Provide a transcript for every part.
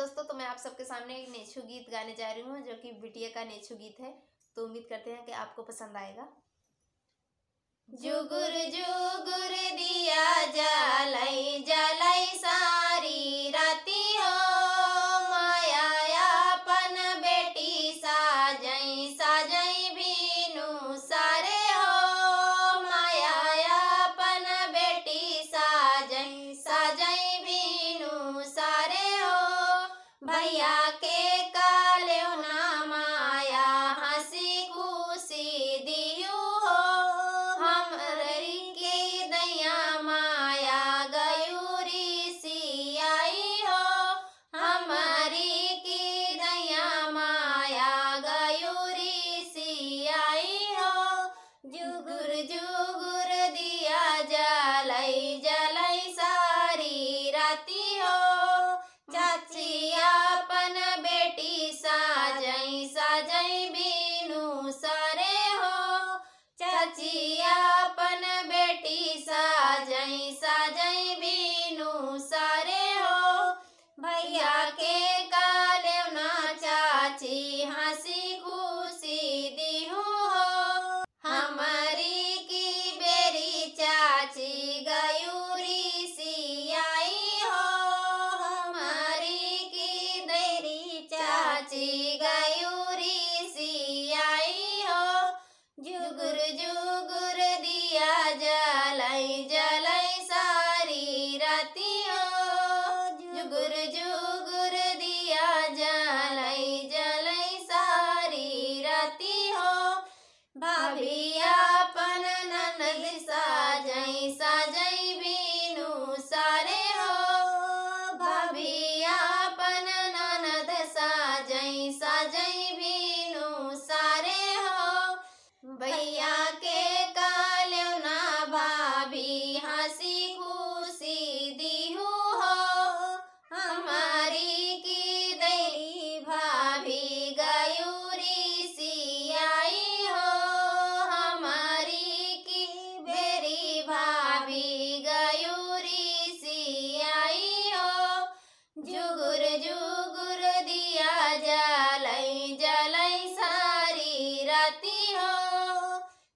दोस्तों तो मैं आप सबके सामने एक नेचू गीत गाने जा रही हूँ, जो कि बिटिया का नेछू गीत है। तो उम्मीद करते हैं कि आपको पसंद आएगा। जुगुर जुगुर दिया やけか Molly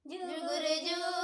누구를 주